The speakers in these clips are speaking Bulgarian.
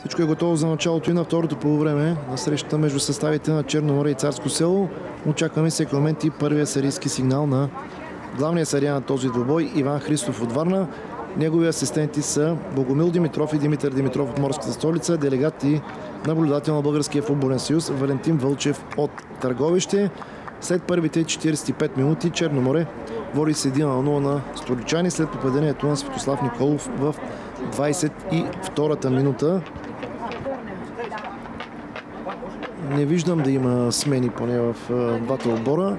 Всичко е готово за началото и на второто полувреме на срещата между съставите на Черноморе и Царско село. Очакваме всеки момент и първия серийски сигнал на главния съдия на този двубой Иван Христов от Варна. Негови асистенти са Богомил Димитров и Димитър Димитров от Морската столица, делегат и наблюдател на Българския футболен съюз Валентин Вълчев от Търговище. След първите 45 минути Черноморе води с 1 на 0 на столичани след попадението на Светослав Николов в 22-та минута. Не виждам да има смени поне в двата отбора.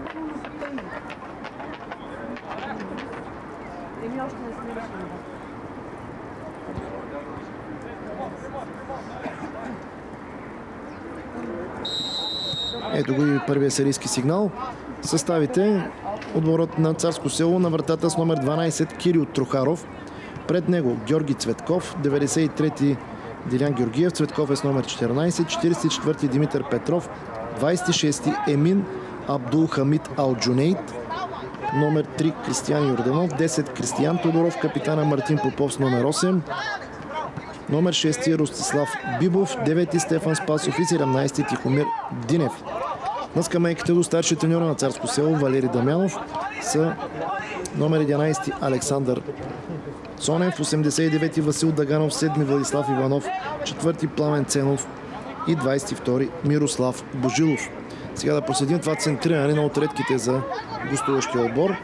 Ето го и първия серийски сигнал. Съставите отборът на Царско село на вратата с номер 12 Кирил Трохаров. Пред него Георги Цветков, 93-ти Дилян Георгиев, Цветков е с номер 14, 44-ти Димитър Петров, 26-ти Емин Абдул Хамид Алджунейт, номер 3 Кристиян Йорданов, 10 Кристиян Тодоров, капитана Мартин Попов с номер 8, номер 6 Ростислав Бибов, 9 Стефан Спасов и 17 Тихомир Динев. На скамейките до старши треньора на Царско село Валери Дамянов са номер 11 Александър Сонев, 89 Васил Даганов, 7 Владислав Иванов, 4 Пламен Ценов и 22 Мирослав Божилов. Сега да проследим това центриране на отредките за гостуващия отбор.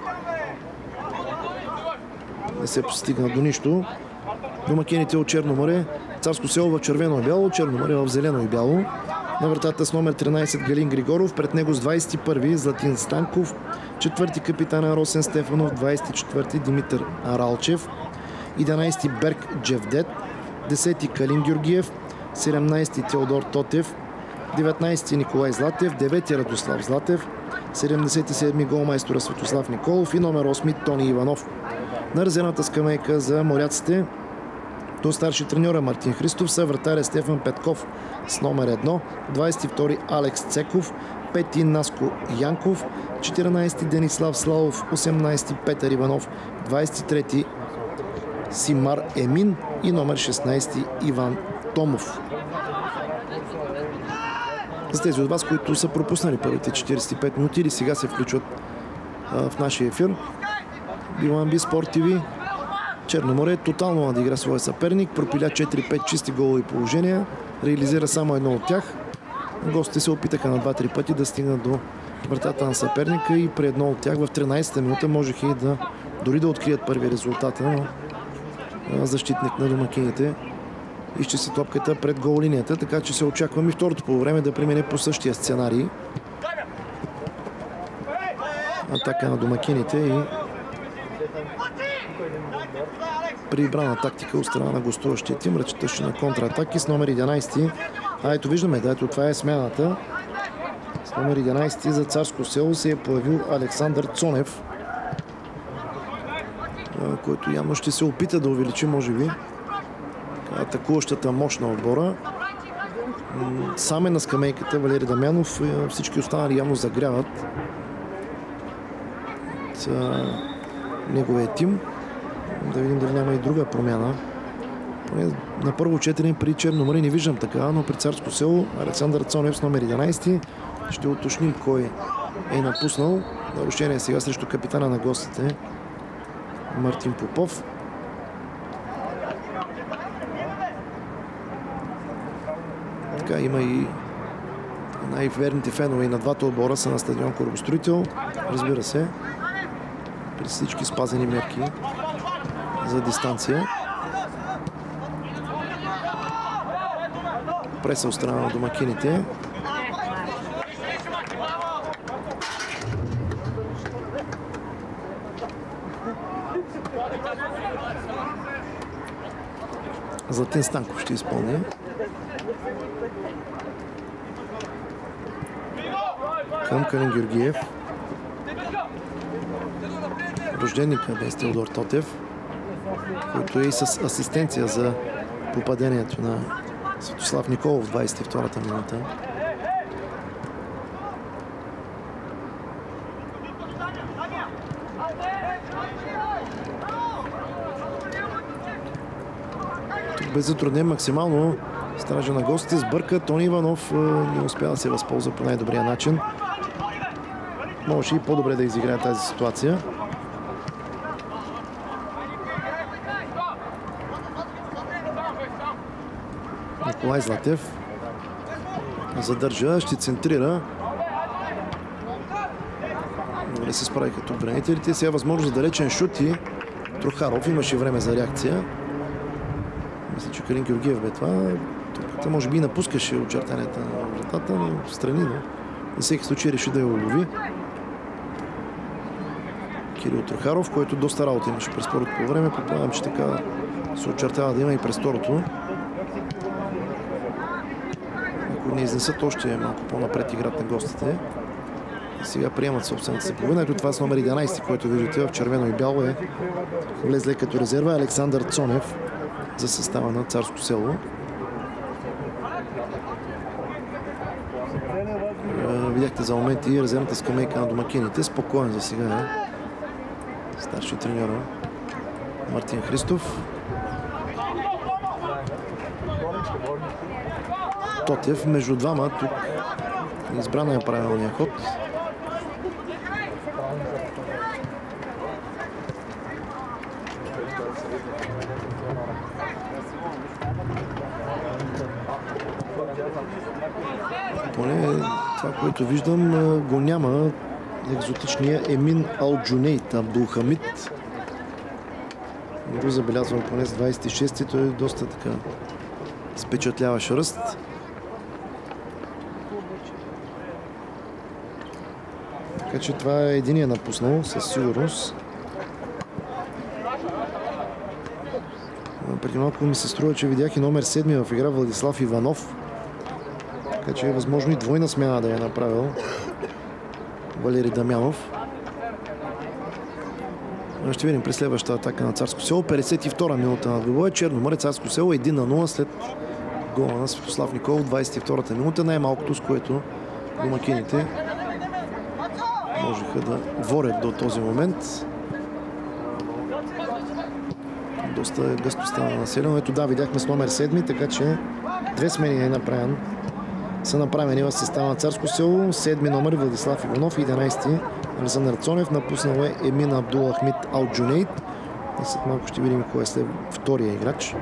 Не се постигна до нищо. Домакените от Черноморе. Царско село в червено и бяло, Черноморе в зелено и бяло. На вратата с номер 13 Галин Григоров, пред него с 21 Златин Станков, четвърти капитана Росен Стефанов, 24 Димитър Аралчев, 11 Берг Джевдет, 10 Калин Георгиев, 17 Теодор Тотев, 19 Николай Златев, 9 Радослав Златев, 77 голмайстора Светослав Николов и номер 8 Тони Иванов. На резервната скамейка за моряците до старши треньора Мартин Христов са вратаря Стефан Петков с номер 1, 22 Алекс Цеков, 5 Наско Янков, 14 Денислав Славов, 18 Петър Иванов, 23 Симар Емин и номер 16 Иван Томов. За тези от вас, които са пропуснали първите 45 минути или сега се включват а, в нашия ефир, Билан Спорт ТВ Черноморе тотално надигра своя съперник, пропиля 4-5 чисти голови положения, реализира само едно от тях. Гостите се опитаха на 2-3 пъти да стигнат до вратата на съперника и при едно от тях в 13-та минута можеха и да дори да открият първи резултата, но защитник на домакините изчисти топката пред гол линията, така че се очакваме и второто по време да премине по същия сценарий. Атака на домакините и прибрана тактика от страна на гостуващия тим. Ръчеташе на контратаки с номер 11. А ето виждаме, да, ето това е смяната. С номер 11 за Царско село се е появил Александър Цонев, който явно ще се опита да увеличи, може би, атакуващата мощ на отбора. Сам е на скамейката Валери Дамянов. Всички останали явно загряват за неговия тим. Да видим дали няма и друга промяна. На първо четене при Черноморе не виждам така, но при Царско село Александър Цонев с номер 11. Ще уточним кой е напуснал. Нарушение сега срещу капитана на гостите Мартин Попов. Така има и най-верните фенове на двата отбора са на стадион Корабостроител. Разбира се, при всички спазени мерки за дистанция. Преса от страна на домакините. Златин Станков ще изпълни. Към Калин Георгиев. Рожденика без Теодор Тотев, който е и с асистенция за попадението на Светослав Николов в 22-та минута. Тук бе затруднен максимално Стража на гостите сбърка. Тони Иванов не успя да се възползва по най-добрия начин. Може и по-добре да изиграе тази ситуация. Николай Златев задържа, ще центрира. Добре се справи като отбранителите. Сега възможност за далечен шут и Трохаров имаше време за реакция. Мисля, че Калин Георгиев бе това. Топката може би напускаше очертанията на вратата, но страни, но на всеки случай реши да я улови. Кирил Трохаров, който доста работа имаше през първото по време. Предполагам, че така се очертава да има и през второто. Ако не изнесат още малко по-напред играт на гостите. И сега приемат собствената си половина. Ето това с номер 11, който виждате в червено и бяло е влезле като резерва Александър Цонев за състава на Царско село. Видяхте за момент и резервната скамейка на домакините. Спокоен за сега е старши треньора Мартин Христов. Тотев между двама. Тук избрана е правилния ход. Поне това, което виждам, го няма екзотичния Емин Алджунейт Абдулхамид. Не го забелязвам поне с 26-ти. Той е доста така спечатляваш ръст. Така че това е единия напуснал със сигурност. Преди малко ми се струва, че видях и номер 7 в игра Владислав Иванов. Така че е възможно и двойна смяна да я е направил Валери Дамянов. Ще видим през следващата атака на Царско село. 52-а минута на двобоя. Черно море Царско село 1 на 0 след гола на Светослав Николов. 22-та минута. Най-малкото с което домакините можеха да дворят до този момент. Доста гъсто стана населено. Ето да, видяхме с номер 7, така че две смени е направен. Са направени в състава на Царско село. Седми номер Владислав Иванов и 11 Александър Цонев. Напуснал е Емин Абдул Ахмид Алджунейт. И след малко ще видим кой е след втория играч.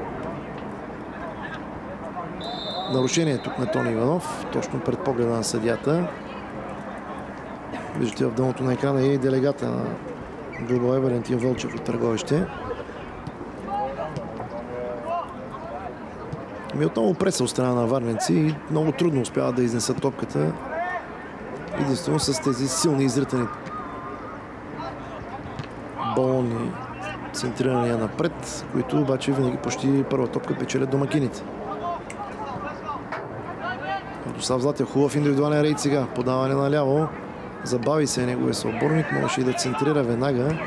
Нарушение тук на Тони Иванов, точно пред погледа на съдията. Виждате в дъното на екрана и делегата на Дубове Валентин Вълчев от Търговище. Ми отново преса от страна на Варненци и много трудно успяват да изнесат топката. Единствено с тези силни изритани болни центрирания напред, които обаче винаги почти първа топка печелят домакините. Радослав Златев, хубав индивидуален рейд сега. Подаване наляво. Забави се неговия съоборник. Можеше и да центрира веднага.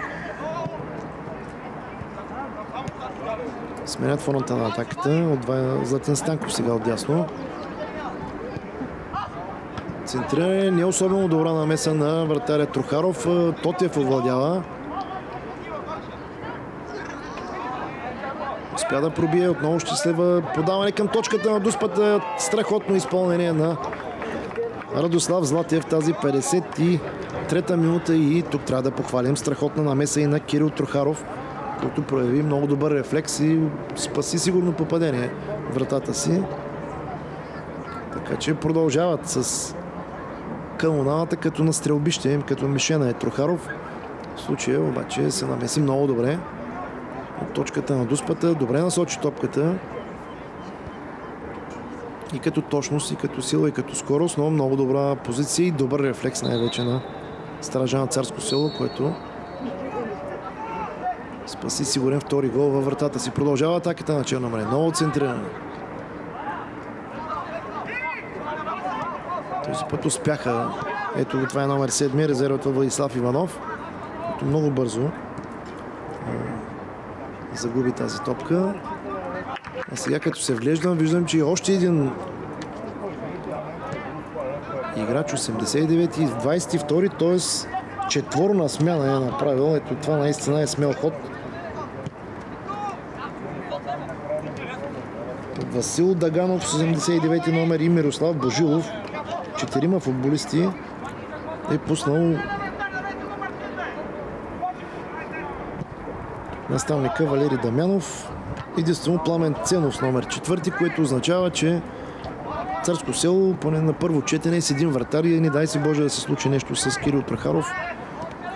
Сменят фронта на атаката. От Златен Станков сега отдясно. Центриране не е особено добра намеса на вратаря Трухаров. Тотев овладява. Успя да пробие. Отново ще следва подаване към точката на дуспата. Страхотно изпълнение на Радослав Златев тази 53-та минута и тук трябва да похвалим страхотна намеса и на Кирил Трухаров, който прояви много добър рефлекс и спаси сигурно попадение вратата си. Така че продължават с каноналата като на стрелбище, като мишена е Трухаров. В случая обаче се намеси много добре от точката на дуспата. Добре насочи топката. И като точност, и като сила, и като скорост, но много добра позиция и добър рефлекс най-вече на стража на Царско село, който спаси сигурен втори гол във вратата си. Продължава атаката на Черномре. Много центриране. Този път успяха. Ето това е номер 7, резервата Владислав Иванов, който много бързо загуби тази топка. А сега като се вглеждам, виждам, че още един играч 89 и 22, т.е. четворна смяна е направил. Ето това наистина е смел ход. Васил Даганов, 79 номер и Мирослав Божилов, четирима футболисти, е пуснал наставника Валери Дамянов. Единствено Пламен Ценов номер четвърти, което означава, че Царско село, поне на първо четене с един вратар и не дай се Боже да се случи нещо с Кирил Трахаров.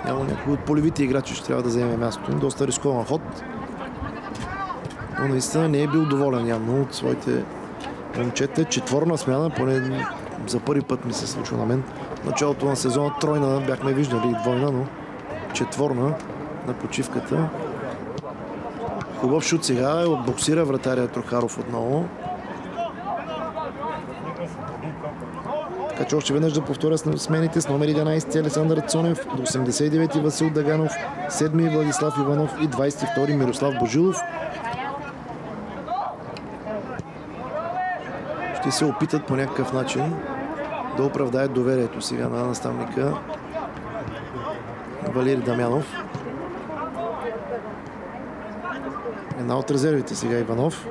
Няма някой от полевите играчи ще трябва да вземе мястото Доста рискован ход. Но наистина не е бил доволен явно от своите момчета. Четворна смяна, поне за първи път ми се случва на мен. Началото на сезона тройна бяхме виждали двойна, но четворна на почивката. Хубав шут сега, боксира вратаря Трохаров отново. Така че още веднъж да повторя смените с номер 11 Александър Цонев, до 89 Васил Даганов, 7 Владислав Иванов и 22 Мирослав Божилов. Ще се опитат по някакъв начин да оправдаят доверието сега на наставника Валери Дамянов. Една от резервите сега Иванов.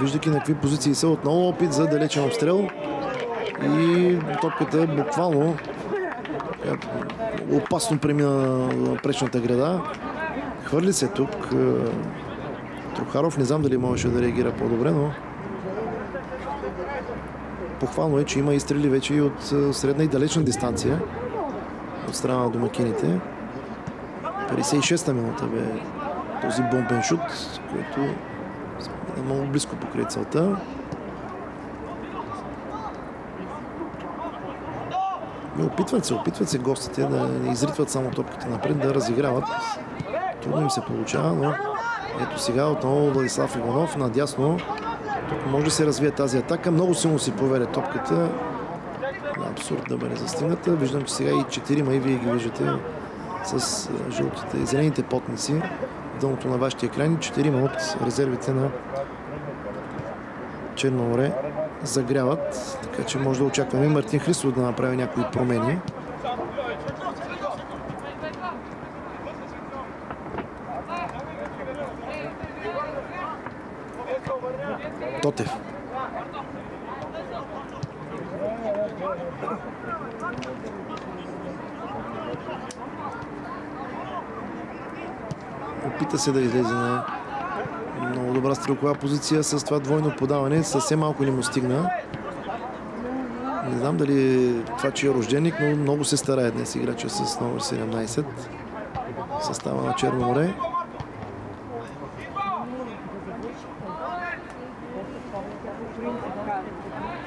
Виждайки на какви позиции са, отново опит за далечен обстрел. И топката буквално опасно премина пречната града. Хвърли се тук. Трохаров не знам дали можеше да реагира по-добре, но похвално е, че има изстрели вече и от средна и далечна дистанция от страна на домакините. 56-та минута бе този бомбен шут, който е много близко покрай целта. И опитват се, опитват се гостите да не изритват само топките напред, да разиграват. Трудно им се получава, но ето сега отново Владислав Иванов надясно. Тук може да се развие тази атака. Много силно си повере топката. Абсурд да бъде застигната. Виждам, че сега и четирима и вие ги виждате с жълтите и зелените потници в дъното на вашите екрани. Четирима от резервите на Черноморе загряват, така че може да очакваме Мартин Христов да направи някои промени. Тотев. Опита се да излезе на много добра стрелкова позиция с това двойно подаване. Съвсем малко не му стигна. Не знам дали това, че е рожденик, но много се старае днес играча с номер 17. Състава на Черно море.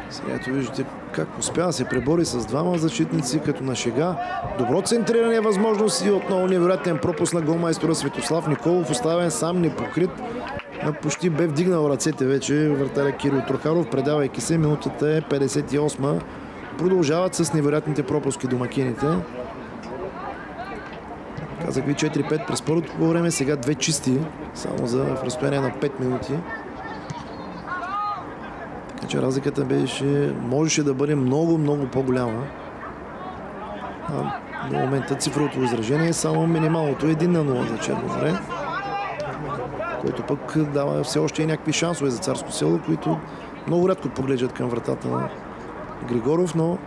Сега ето виждате как успя да се пребори с двама защитници като на шега. Добро центриране е възможност и отново невероятен пропуск на голмайстора Светослав Николов, оставен сам непокрит. Почти бе вдигнал ръцете вече вратаря Кирил Трохаров, предавайки се. Минутата е 58. Продължават с невероятните пропуски домакините. Казах ви 4-5 през първото по време, сега две чисти, само за в разстояние на 5 минути че разликата беше, можеше да бъде много, много по-голяма. до момента цифровото изражение е само минималното 1 на 0 за Черно море, който пък дава все още някакви шансове за Царско село, които много рядко поглеждат към вратата на Григоров, но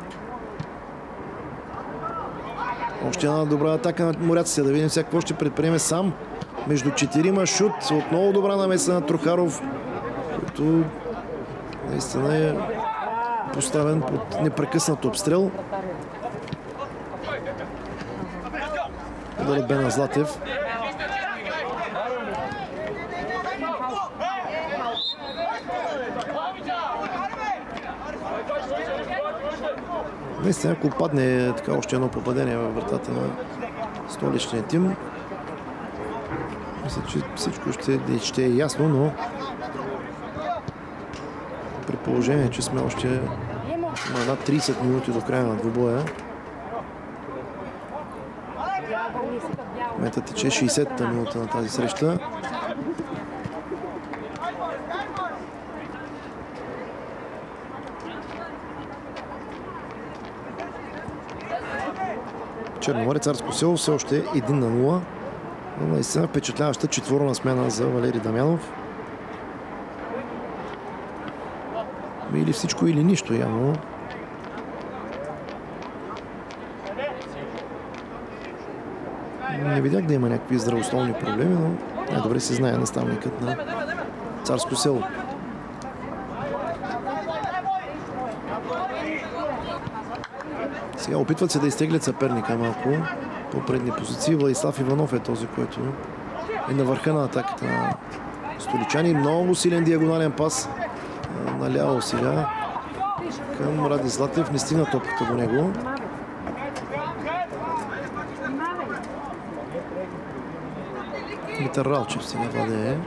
още една добра атака на моряците. Да видим сега ще предприеме сам. Между четирима шут. Отново добра намеса на Трохаров, който наистина е поставен под непрекъснат обстрел. Ударът бе на Златев. Наистина, ако падне така още едно попадение във вратата на столичния тим, мисля, че всичко ще, ще е ясно, но положение, че сме още на над 30 минути до края на двубоя. Мета тече 60-та минута на тази среща. Черноморе, Царско село все още 1 на 0. Но наистина впечатляваща четворна смяна за Валери Дамянов. Или всичко, или нищо явно. Не видях да има някакви здравословни проблеми, но най-добре се знае наставникът на Царско село. Сега опитват се да изтеглят съперника малко по предни позиции. Владислав Иванов е този, който е на върха на атаката на столичани. Много силен диагонален пас наляво сега към Ради Златев. Не стигна топката до него. Митър Ралчев сега владее.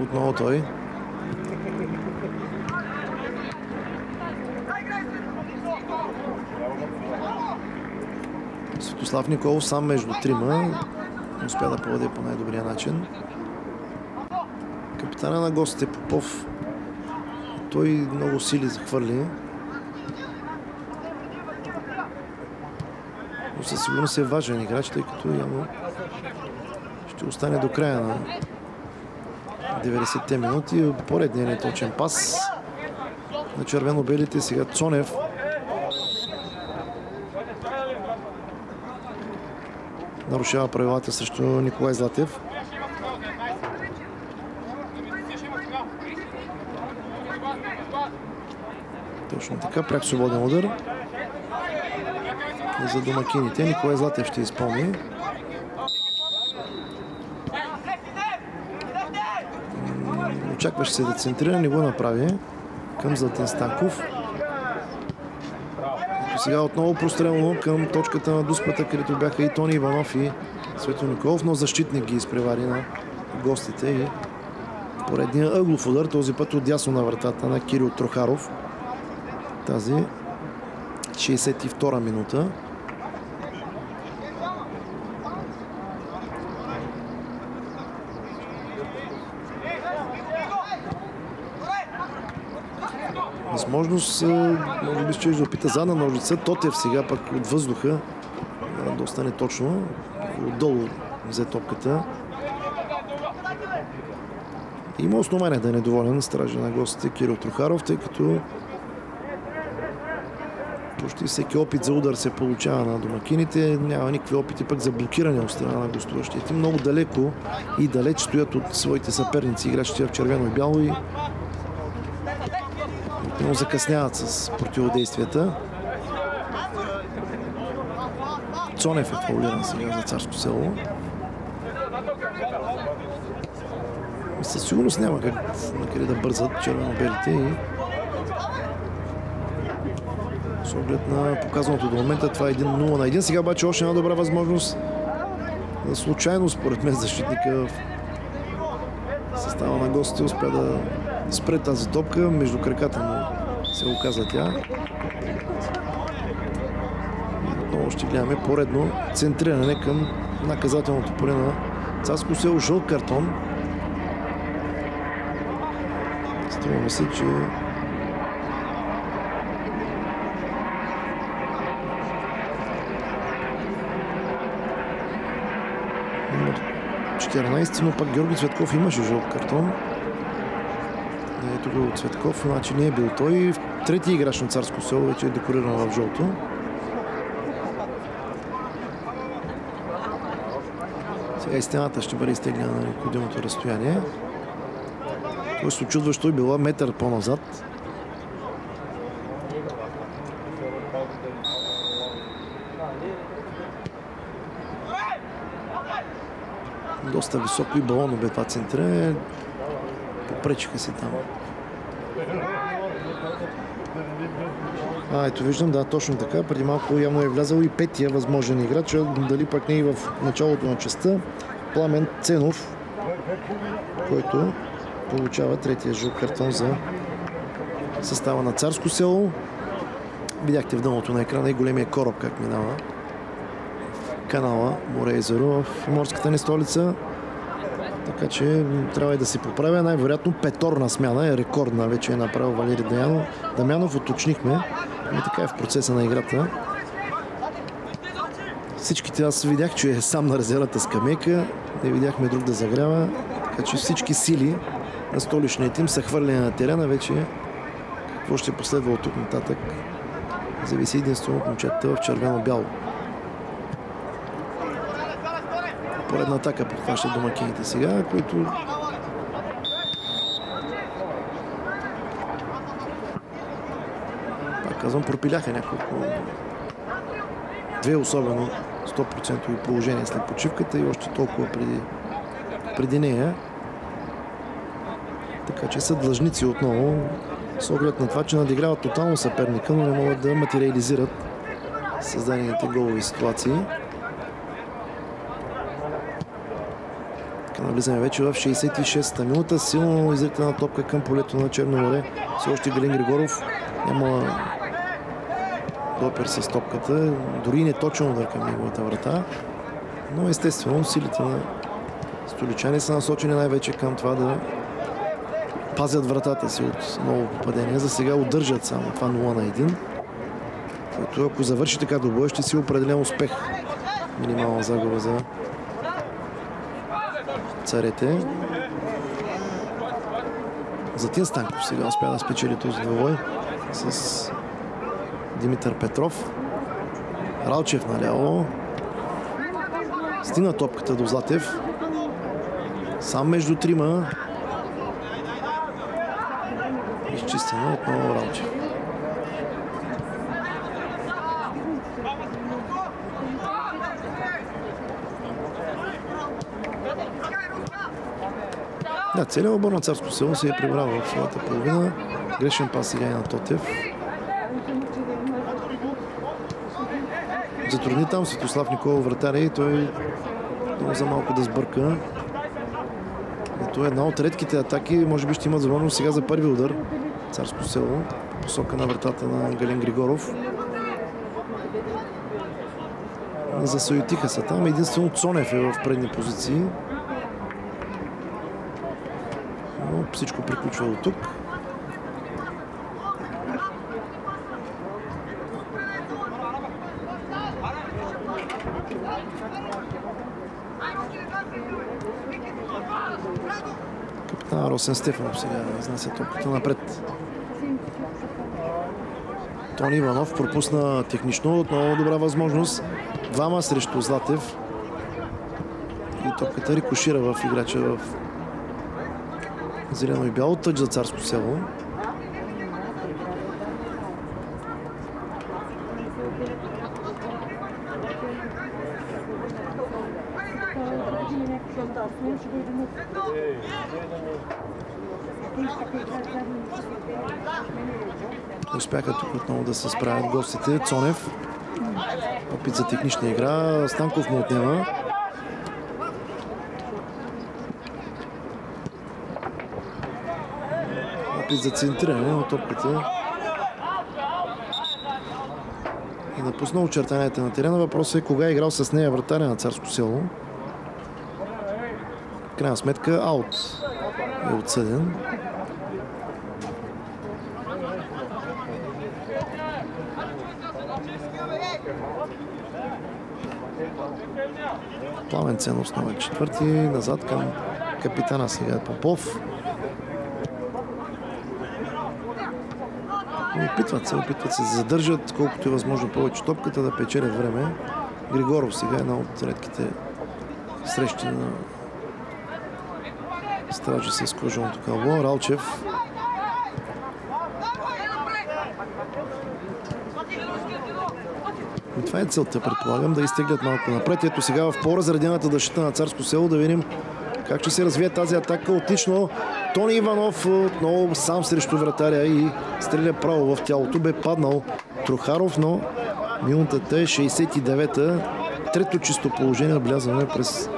Отново той. Светослав Николов сам между трима. Успя да поведе по най-добрия начин. Капитана на гостите Попов. Той много сили захвърли. Но със сигурност е важен играч, тъй като явно ще остане до края на 90-те минути. Поредният неточен пас на червено-белите. Сега Цонев. Нарушава правилата срещу Николай Златев. Точно така, пряк свободен удар. За домакините Николай Златев ще изпълни. Очакваше се да центрира, не го направи към Златен Станков. Сега отново прострелно към точката на дуспата, където бяха и Тони Иванов и Свето Николов, но защитник ги изпревари на гостите и поредния ъглов удар, този път от дясно на вратата на Кирил Трохаров. Тази 62 минута. Може би ще опита задна ножица. Тотев сега пък от въздуха. Да остане точно. Отдолу взе топката. Има основание да е недоволен стража на гостите Кирил Трухаров, тъй като почти всеки опит за удар се получава на домакините. Няма никакви опити пък за блокиране от страна на гостуващите. Много далеко и далеч стоят от своите съперници, играчите в червено и бяло и но закъсняват с противодействията. Цонев е фаулиран сега за царско село. Със сигурност няма как накъде да бързат червено-белите и с оглед на показаното до момента това е 1-0 на 1. Сега обаче още една добра възможност случайно според мен защитника в състава на гостите успя да спре тази топка между краката му се оказа тя. Отново ще гледаме поредно центриране към наказателното поле на Цаско Село. Жълт картон. Струва се, че номер 14, но пак Георги Цветков имаше жълт картон. Ето го Цветков, значи не е бил той. Трети играч на Царско село вече е декориран в жълто. Сега и стената ще бъде изтеглена на необходимото разстояние. Тоест очудващо е била метър по-назад. Доста високо и балонно бе това центре. Попречиха се там. А, ето виждам, да, точно така. Преди малко явно е влязал и петия възможен играч, дали пък не и в началото на частта. Пламен Ценов, който получава третия жълт картон за състава на Царско село. Видяхте в дъното на екрана и големия кораб как минава канала Море Езеро в морската ни столица. Така че трябва и да се поправя. Най-вероятно петорна смяна е рекордна. Вече е направил Валери Дамянов. Дамянов уточнихме. И така е в процеса на играта. Всичките аз видях, че е сам на резервата скамейка. Не видяхме друг да загрява. Така че всички сили на столичния тим са хвърлени на терена. Вече какво ще последва от тук нататък зависи единствено от момчетата в червено-бяло. Поредна атака подхващат домакините сега, които казвам, пропиляха няколко две особено 100% положение след почивката и още толкова преди, преди нея. Така че са длъжници отново с оглед на това, че надиграват тотално съперника, но не могат да материализират създадените голови ситуации. Така навлизаме вече в 66-та минута. Силно изритена топка към полето на Черно море. Все още Галин Григоров няма допер с топката. Дори не точно удар към неговата врата. Но естествено силите на столичани са насочени най-вече към това да пазят вратата си от ново попадение. За сега удържат само това 0 на 1. Което ако завърши така до боя, ще си определен успех. Минимална загуба за царете. Затин Станков сега успя да спечели този двобой с Димитър Петров. Ралчев наляво. Стигна топката до Златев. Сам между трима изчистена отново Ралчев. Да, целият отбор на Царско село се е прибрал в своята половина. Грешен пас сега и на Тотев. Затрудни там Светослав Никола вратаря и той много за малко да сбърка. Ето една от редките атаки. Може би ще има възможност сега за първи удар. Царско село. Посока на вратата на Галин Григоров. Засуетиха се там. Единствено Цонев е в предни позиции. Но всичко приключва до тук. Капитан Росен Стефанов сега изнася топката напред. Тони Иванов пропусна технично. Отново добра възможност. Двама срещу Златев. И топката рикошира в играча в зелено и бяло. Тъч за царско село. Успяха тук отново да се справят гостите. Цонев. Опит за технична игра. Станков му отнема. Опит за центриране, но топката и напусна очертанията на терена. Въпросът е кога е играл с нея вратаря на Царско село. Крайна сметка аут е отсъден. Пламен Ценов на четвърти, назад към капитана сега Попов. Опитват се, опитват се да задържат колкото е възможно повече топката, да печелят време. Григоров сега е една от редките срещи на стража с кожаното кълбо. Ралчев И това е целта, предполагам, да изтеглят малко напред. Ето сега в по-разредената дъщата на Царско село да видим как ще се развие тази атака. Отлично. Тони Иванов отново сам срещу вратаря и стреля право в тялото. Бе паднал Трохаров, но минутата е 69-та. Трето чисто положение отбелязваме през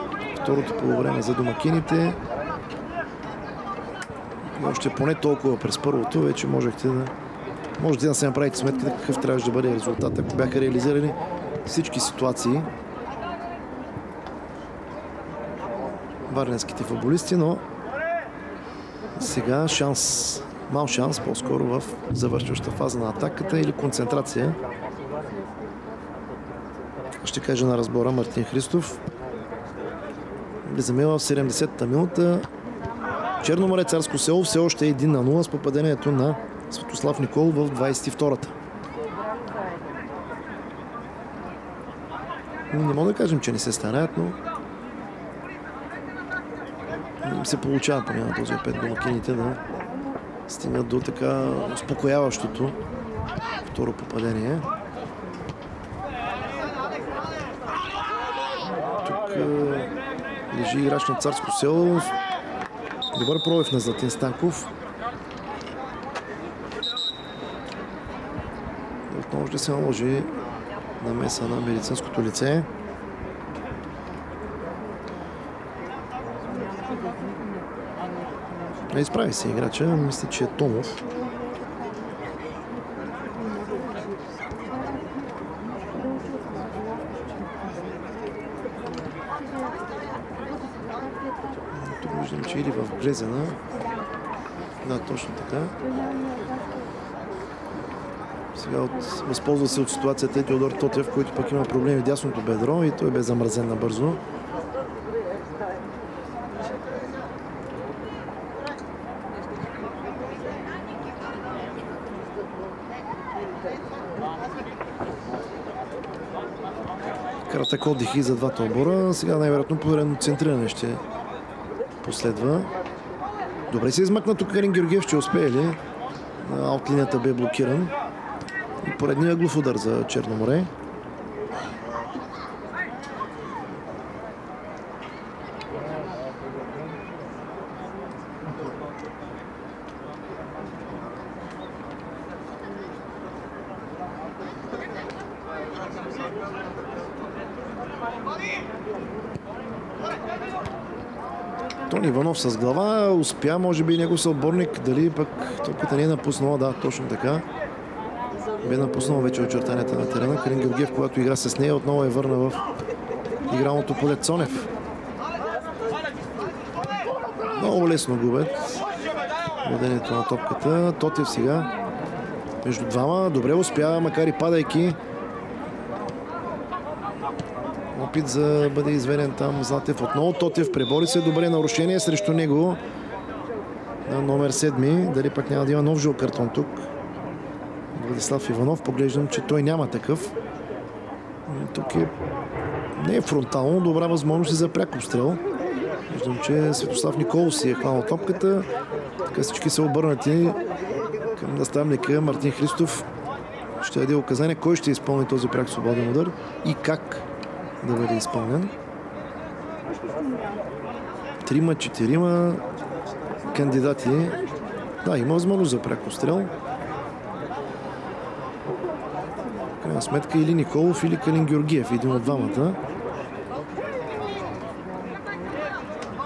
второто полувреме за домакините. И още поне толкова през първото вече можехте да Можете да се направите сметка какъв трябваше да бъде резултат, ако бяха реализирани всички ситуации. варненските футболисти, но сега шанс, мал шанс по-скоро в завършваща фаза на атаката или концентрация. Ще кажа на разбора Мартин Христов. Влизаме в 70-та минута. Черноморе Царско село все още е 1 на 0 с попадението на Светослав Никол в 22-та. Не мога да кажем, че не се стараят, но се получава поне на този опет домакините да стигнат до така успокояващото второ попадение. Тук лежи играч на Царско село. Добър пробив на Златин Станков. Отново ще се наложи намеса на медицинското лице. Изправи се играча. Мисля, че е Томов. Тук виждам, че или в Брезена. Да, точно така. Сега от, възползва се от ситуацията Теодор Тотев, който пък има проблеми в дясното бедро и той бе замразен набързо. Кратък отдих и за двата отбора. Сега най-вероятно поредно центриране ще последва. Добре се измъкна тук Карин Георгиев, ще успее ли? Аутлинията бе блокиран. И поредния глув удар за Черноморе. Тони Иванов с глава успя, може би, негов съотборник. Дали пък топката не е напуснала. Да, точно така. Бе напуснал вече очертанията на терена. Карин Георгиев, когато игра с нея, отново е върна в игралното поле Цонев. Много лесно губят владението на топката. Тотев сега между двама. Добре успя, макар и падайки. Опит за да бъде изведен там Златев. Отново Тотев пребори се добре. Нарушение срещу него на номер 7. Дали пък няма да има нов жил картон тук. Владислав Иванов. Поглеждам, че той няма такъв. Тук е не е фронтално, добра възможност и за пряк обстрел. Виждам, че Светослав Николов си е хванал топката. Така всички са обърнати към наставника Мартин Христов. Ще даде указание кой ще изпълни този пряк свободен удар и как да бъде изпълнен. Трима, четирима кандидати. Да, има възможност за пряк обстрел. Крайна сметка или Николов, или Калин Георгиев, един от двамата.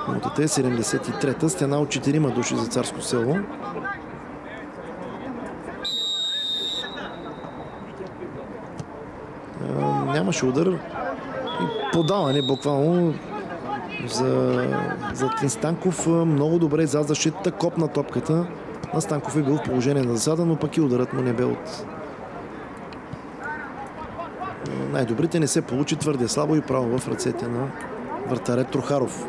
Минутата е 73-та, стена от 4 души за Царско село. Нямаше удар и подаване буквално за, за Станков. Много добре зад защитата, копна топката. На Станков е бил в положение на засада, но пък и ударът му не бе от най-добрите не се получи твърде слабо и право в ръцете на вратарят Трохаров.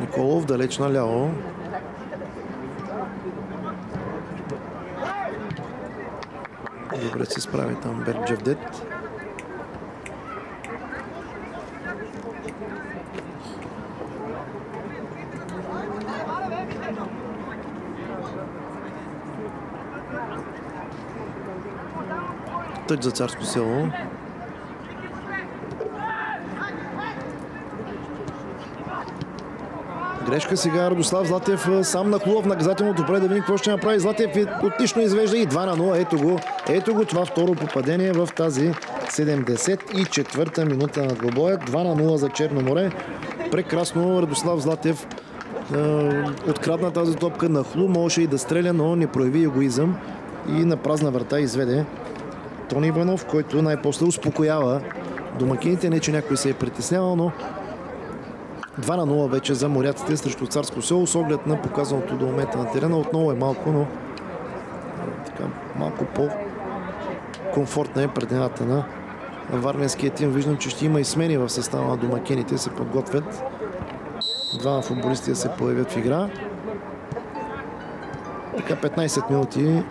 Николов далеч наляво. Добре справи там Берг Джевдет. Тъч за царско село. Грешка сега Радослав Златев сам на клуба в наказателното поле да видим какво ще направи. Златев отлично извежда и 2 на 0. Ето го, ето го това второ попадение в тази 74-та минута на двобоя. 2 на 0 за Черно море. Прекрасно Радослав Златев е, открадна тази топка на Хлу. Можеше и да стреля, но не прояви егоизъм и на празна врата изведе Тони Иванов, който най-после успокоява домакините. Не, че някой се е притеснявал, но 2 на 0 вече за моряците срещу Царско село. С оглед на показаното до момента на терена отново е малко, но така, малко по-комфортна е предината на Варненския тим. Виждам, че ще има и смени в състава на домакините. Се подготвят. Двама футболисти се появят в игра. Така 15 минути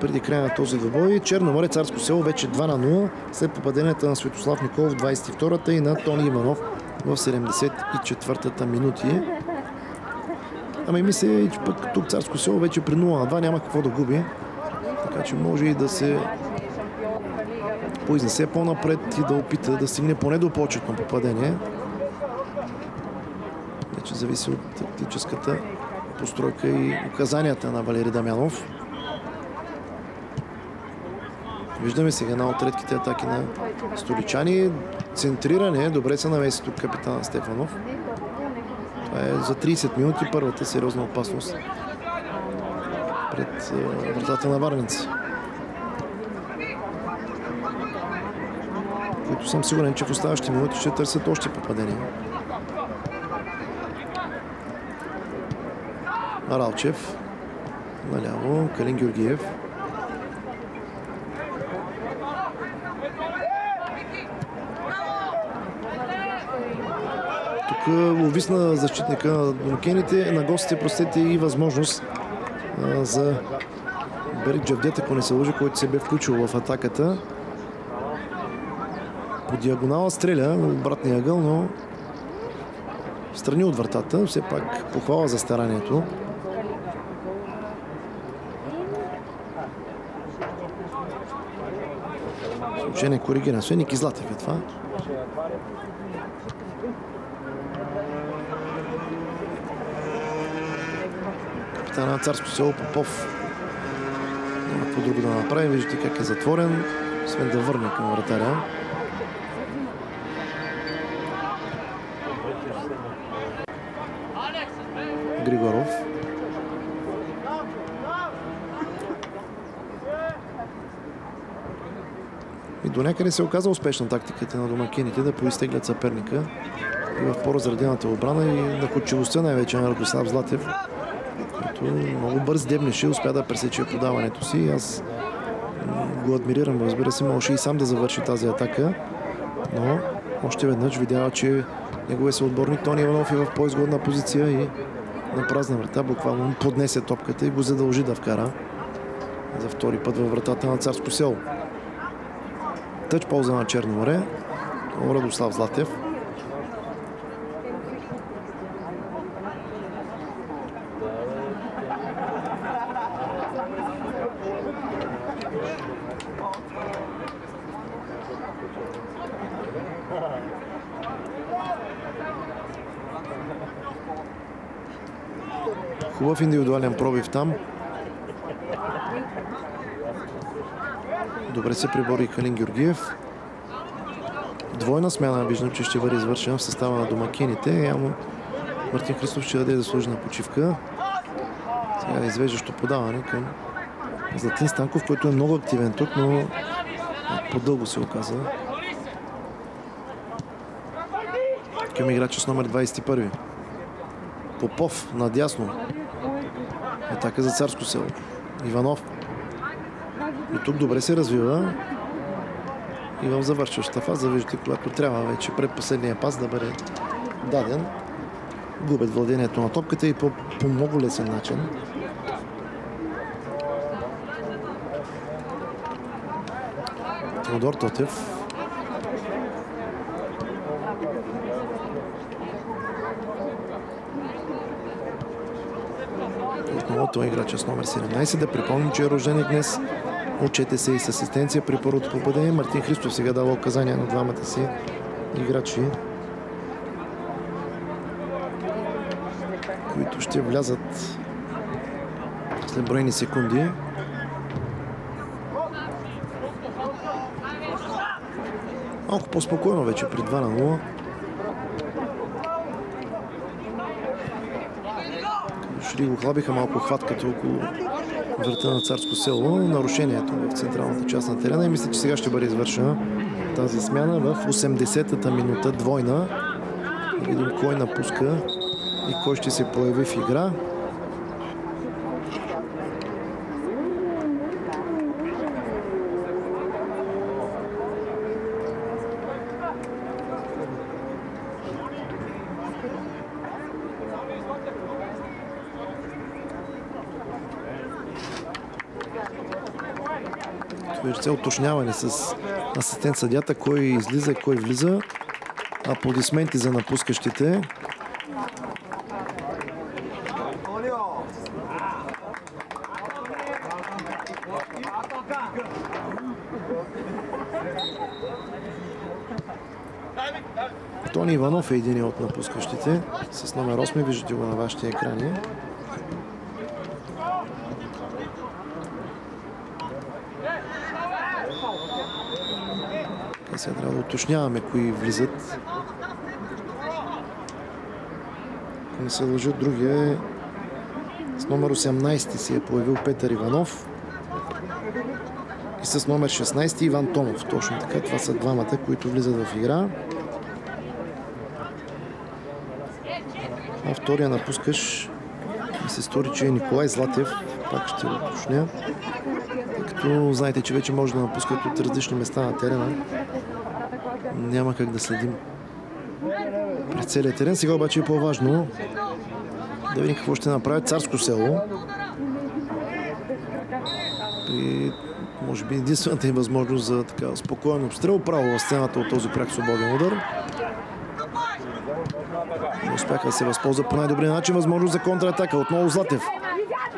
преди края на този двобой. Черноморе Царско село вече 2 на 0 след попаденията на Светослав Николов в 22-та и на Тони Иванов в 74-та минути. Ами мисля, че пък тук Царско село вече при 0 на 2 няма какво да губи. Така че може и да се поизнесе по-напред и да опита да стигне поне до почетно попадение. Вече зависи от тактическата постройка и указанията на Валери Дамянов. Виждаме сега една от редките атаки на столичани. Центриране. Добре се намеси тук капитана Стефанов. Това е за 30 минути първата сериозна опасност пред вратата на Варненци. Които съм сигурен, че в оставащите минути ще търсят още попадения. Аралчев. Наляво. Калин Георгиев. тук увисна защитника на Донкените. На гостите, простете, и възможност за Берик Джавдет, ако не се лъжи, който се бе включил в атаката. По диагонала стреля обратния ъгъл, но страни от вратата. Все пак похвала за старанието. Случай не коригира. Ники Златев е това. капитана на Царско село Попов. Няма какво друго да направи. Виждате как е затворен. Освен да върне към вратаря. Григоров. И до някъде се оказа успешна тактиката на домакините да поизтеглят съперника и в по-разредената обрана и находчивостта най-вече на Радослав Златев който много бърз дебнеше, успя да пресече подаването си. Аз го адмирирам, разбира се, можеше и сам да завърши тази атака, но още веднъж видява, че неговия съотборник Тони Иванов е в по-изгодна позиция и на празна врата буквално поднесе топката и го задължи да вкара за втори път във вратата на Царско село. Тъч полза на Черно море. Радослав Златев. Хубав индивидуален пробив там. Добре се прибори Калин Георгиев. Двойна смяна виждам, че ще бъде извършена в състава на домакините. Явно Мартин Христов ще даде заслужена почивка. Сега е извеждащо подаване към Златин Станков, който е много активен тук, но по-дълго се оказа. Към играча с номер 21. Попов надясно. Атака за Царско село. Иванов. Тук добре се развива. И в завършващата фаза, виждате, когато трябва вече пред последния пас да бъде даден. Губят владението на топката и по, по много лесен начин. Теодор Тотев той е играча с номер 17. Да припомним, че е рожденик днес. Учете се и с асистенция при първото попадение. Мартин Христов сега дава указания на двамата си играчи, които ще влязат след броени секунди. Малко по-спокойно вече при 2 на 0. Шли го хлабиха малко хватката около врата на Царско село. Нарушението в централната част на терена и мисля, че сега ще бъде извършена тази смяна в 80-та минута двойна. Да видим кой напуска и кой ще се появи в игра. Виждате уточняване с асистент съдята, кой излиза кой влиза. Аплодисменти за напускащите. Тони Иванов е един от напускащите с номер 8. Виждате го на вашите екрани. Сега трябва да уточняваме кои влизат. Ако не се лъжат, другия е с номер 18 се е появил Петър Иванов и с номер 16 Иван Томов. Точно така, това са двамата, които влизат в игра. А втория напускаш ми се стори, че е Николай Златев. Пак ще го уточня. Тъй като знаете, че вече може да напускат от различни места на терена няма как да следим през целият терен. Сега обаче е по-важно да видим какво ще направи Царско село. И може би единствената им възможност за така спокоен обстрел. Право в сцената от този пряк свободен удар. Не успяха да се възползва по най-добрия начин. Възможност за контратака. Отново Златев.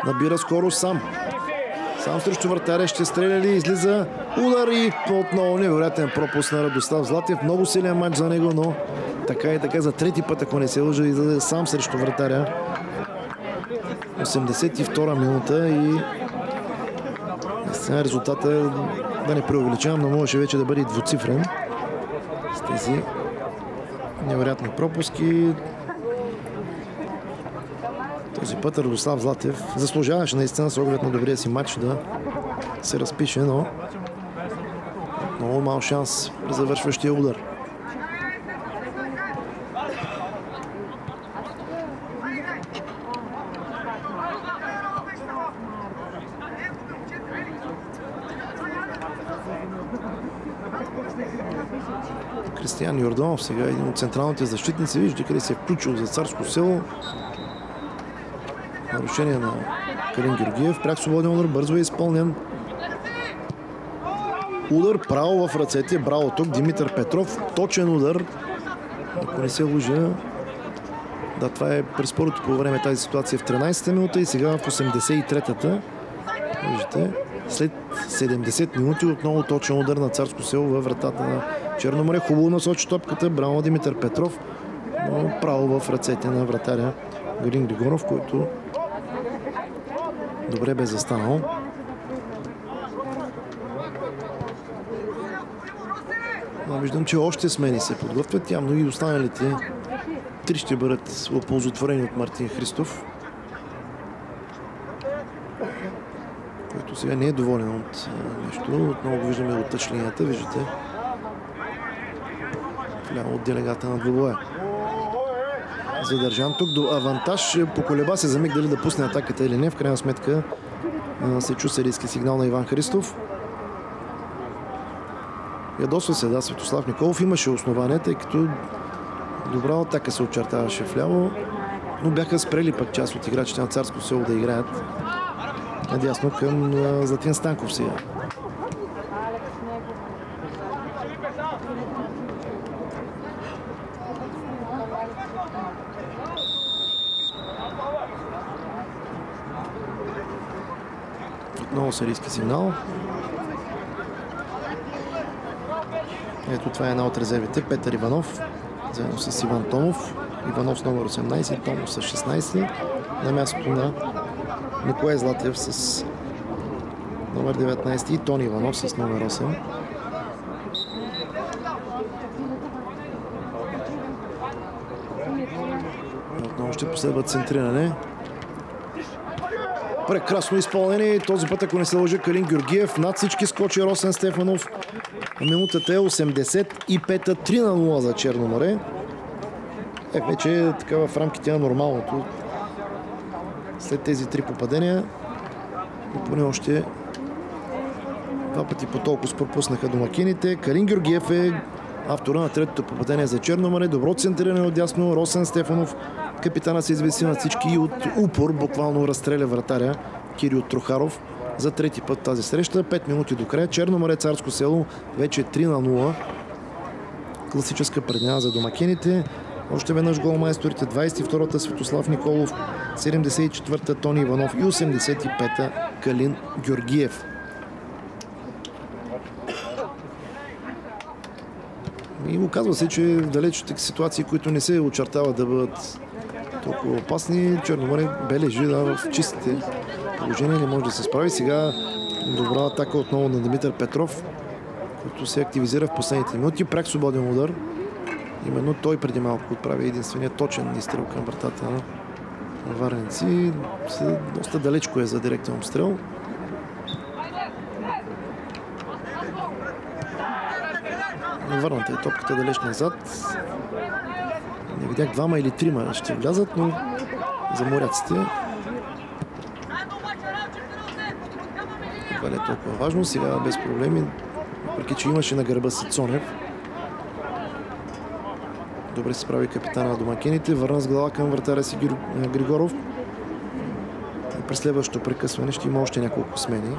Набира скорост сам. Сам срещу вратаря ще стреля ли, излиза удар и отново невероятен пропуск на Радослав Златев. Много силен матч за него, но така и така за трети път, ако не се лъжа, излезе сам срещу вратаря. 82 минута и сега резултата да не преувеличавам, но можеше вече да бъде двуцифрен с тези невероятни пропуски. Този път Радослав Златев заслужаваше наистина с оглед на добрия си матч да се разпише, но много мал шанс при завършващия удар. Кристиян Йорданов сега е един от централните защитници. Виждате къде се е включил за царско село. Нарушение на Карин Георгиев. Пряк свободен удар, бързо е изпълнен. Удар право в ръцете. Браво тук Димитър Петров. Точен удар. Ако не се лъжа. Да, това е през първото по време тази ситуация в 13-та минута и сега в 83-та. Виждате, след 70 минути отново точен удар на Царско село във вратата на Черноморе. Хубаво насочи топката. Браво Димитър Петров. Но право в ръцете на вратаря Галин Григоров, който добре бе застанал. Но виждам, че още смени се подготвят. Явно и останалите три ще бъдат оползотворени от Мартин Христов. Който сега не е доволен от нещо. Отново виждаме от тъч линията. Виждате. Вляво от делегата на двобоя. Задържан тук до авантаж. Поколеба се за миг дали да пусне атаката или не. В крайна сметка се чу серийски сигнал на Иван Христов. Ядосва се, да, Светослав Николов имаше основание, тъй като добра атака се очертаваше вляво, но бяха спрели пък част от играчите на Царско село да играят надясно към Златин Станков сега. сирийски сигнал. Ето това е една от резервите. Петър Иванов, заедно с Иван Томов. Иванов с номер 18, Томов с 16. На мястото на Николай Златев с номер 19 и Тони Иванов с номер 8. Отново ще последва центриране. Прекрасно изпълнение. Този път, ако не се лъжа, Калин Георгиев. Над всички скочи Росен Стефанов. Минутата е 85-та, 3 на 0 за Черно море. Е, вече е така в рамките на нормалното. След тези три попадения и поне още два пъти по толкова пропуснаха домакините. Калин Георгиев е автора на третото попадение за Черно море. Добро центриране от дясно. Росен Стефанов Капитана се извеси на всички и от упор буквално разстреля вратаря Кирил Трохаров за трети път тази среща. 5 минути до края. Черно море, Царско село, вече 3 на 0. Класическа преднява за домакините. Още веднъж голмайсторите. 22-та Светослав Николов, 74-та Тони Иванов и 85-та Калин Георгиев. И оказва се, че далеч от ситуации, които не се очертават да бъдат толкова опасни. Черноморе бележи да, в чистите положения не може да се справи. Сега добра атака отново на Димитър Петров, който се активизира в последните минути. Прак свободен удар. Именно той преди малко отправи единствения точен изстрел към вратата на Варненци. Доста далечко е за директен обстрел. Върната е топката далеч назад. Видях двама или трима ще влязат, но за моряците това не е толкова важно. Сега без проблеми, въпреки че имаше на гърба си Цонев. Добре се справи капитана на домакините. Върна с глава към вратаря си Григоров. През следващото прекъсване ще има още няколко смени.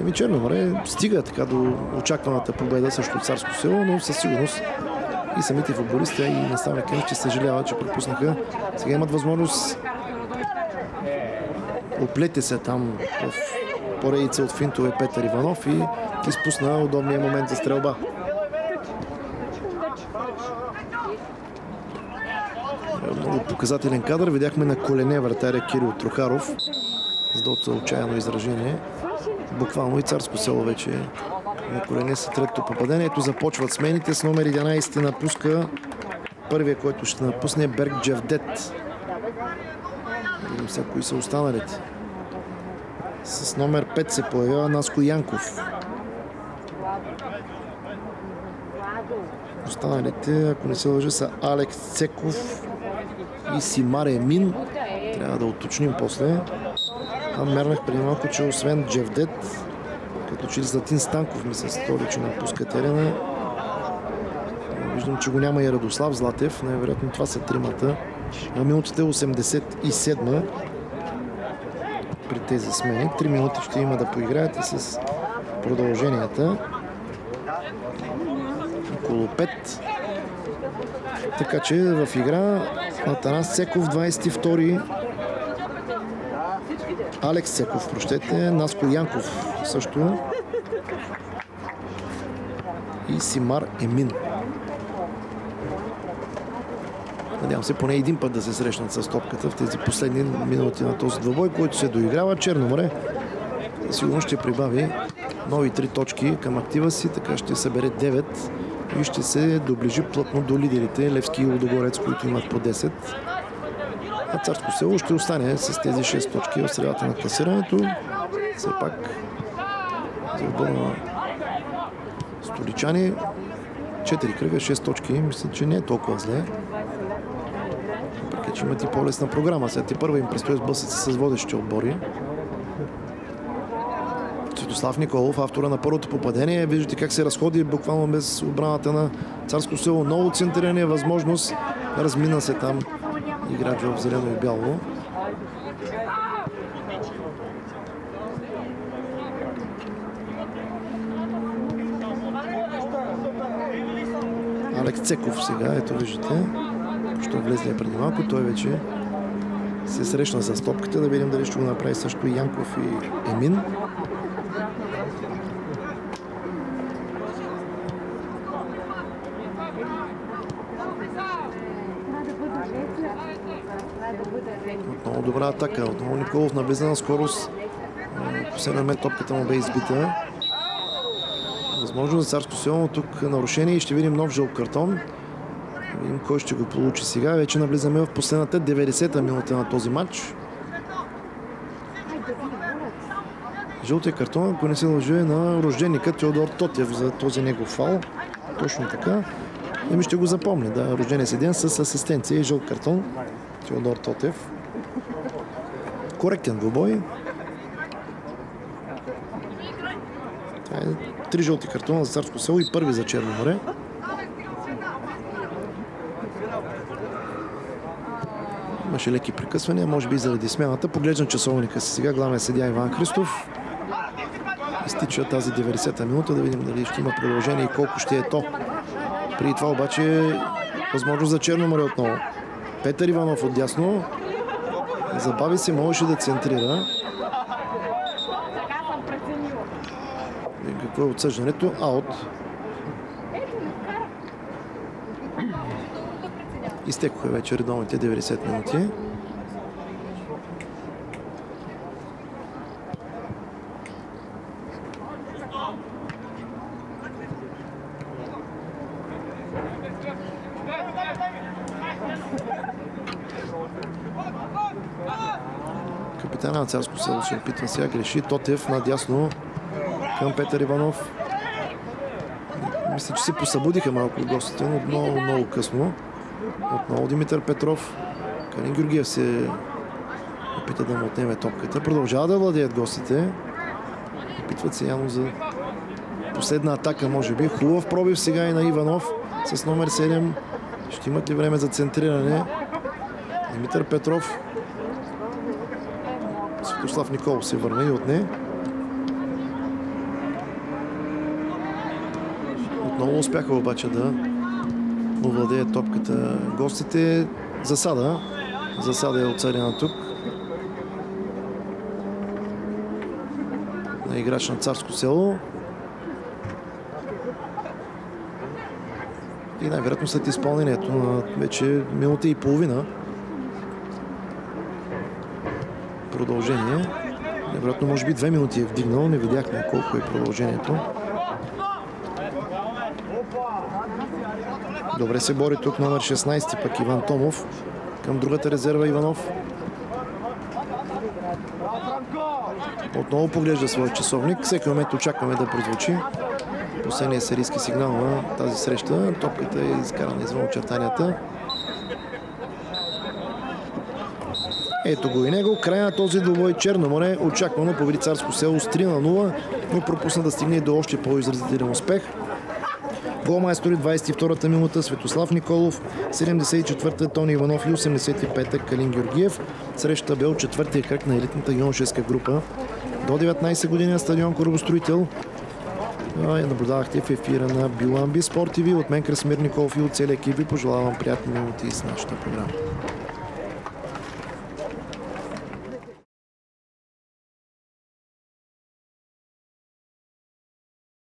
Еми Черно море стига така до очакваната победа срещу Царско село, но със сигурност и самите футболисти и наставника ще съжаляват, че пропуснаха. Сега имат възможност оплете се там в поредица от финтове Петър Иванов и изпусна удобния момент за стрелба. Много показателен кадър. Видяхме на колене вратаря Кирил Трохаров с доста отчаяно изражение буквално и царско село вече на колене са третото попадение. Ето започват смените с номер 11 напуска първия, който ще напусне Берг Джевдет. Видим сега кои са останалите. С номер 5 се появява Наско Янков. Останалите, ако не се лъжа, са Алекс Цеков и Симар Емин. Трябва да уточним после. Там мернах преди малко, че освен Джевдет, като че Златин Станков ми се стори, че напуска терена. Виждам, че го няма и Радослав Златев. Най-вероятно това са тримата. На минутата е 87 при тези смени. Три минути ще има да поиграете с продълженията. Около 5. Така че в игра Атанас Цеков 22 Алекс Секов, прощете, Наско Янков също и Симар Емин. Надявам се поне един път да се срещнат с топката в тези последни минути на този двобой, който се доиграва. Черно море сигурно ще прибави нови три точки към актива си, така ще събере 9 и ще се доближи плътно до лидерите Левски и Лудогорец, които имат по 10 а Царско село ще остане с тези 6 точки в средата на класирането. Все пак за на столичани 4 кръга, 6 точки. Мисля, че не е толкова зле. Въпреки, че имат и по-лесна програма. Сега ти първа им предстои сблъсъци с водещи отбори. Светослав Николов, автора на първото попадение. Виждате как се разходи буквално без отбраната на Царско село. Ново центриране, възможност. Размина се там играч в зелено и бяло. Алекс Цеков сега, ето виждате. Що влезли преди малко, той вече се срещна с топката. Да видим дали ще го направи също и Янков и Емин. Отново добра навлиза на скорост. Последния момент топката му бе избита. Възможно за царско село, тук нарушение и ще видим нов жълт картон. Видим кой ще го получи сега. Вече навлизаме в последната 90-та минута на този матч. Жълтия картон, ако не се лъжи, е на рожденика Теодор Тотев за този негов фал. Точно така. И ми ще го запомня. Да, рождения си ден с асистенция и жълт картон. Теодор Тотев. Коректен двубой. Е три жълти картона за Царско село и първи за Черно море. Имаше леки прекъсвания, може би заради смяната. Поглеждам часовника си сега. Главен съдя Иван Христов. Изтича тази 90-та минута, да видим дали ще има продължение и колко ще е то. При това обаче възможност за Черно море отново. Петър Иванов отдясно. Забави се, можеше да центрира. Какво е отсъждането? Аут. Изтекоха вече редовните 90 минути. Капитана на Царско село се опитва сега греши. Тотев надясно към Петър Иванов. Мисля, че се посъбудиха малко гостите, но много, много късно. Отново Димитър Петров. Калин Георгиев се опита да му отнеме топката. Продължава да владеят гостите. Опитват се явно за последна атака, може би. Хубав пробив сега и на Иванов с номер 7. Ще имат ли време за центриране? Димитър Петров. Светослав Николов се върна и отне. Отново успяха обаче да овладее топката гостите. Засада. Засада е отцарена тук. На играч на Царско село. И най-вероятно след изпълнението на вече минута и половина. Продължение. Невероятно, може би две минути е вдигнал. Не видяхме колко е продължението. Добре се бори тук номер 16, пък Иван Томов. Към другата резерва Иванов. Отново поглежда своя часовник. Всеки момент очакваме да прозвучи. Последният серийски сигнал на тази среща. Топката е изкарана извън очертанията. Ето го и него. Край на този двубой Черноморе очаквано победи Царско село с 3 на 0, но пропусна да стигне до още по-изразителен успех. Голмайстори 22-та минута Светослав Николов, 74-та Тони Иванов и 85-та Калин Георгиев. Срещата бе от четвъртия кръг на елитната юношеска група. До 19 години стадион Корабостроител. Наблюдавахте в ефира на Биламби Спорт ТВ. От мен Красмир Николов и от целия екип ви пожелавам приятни минути с нашата програма.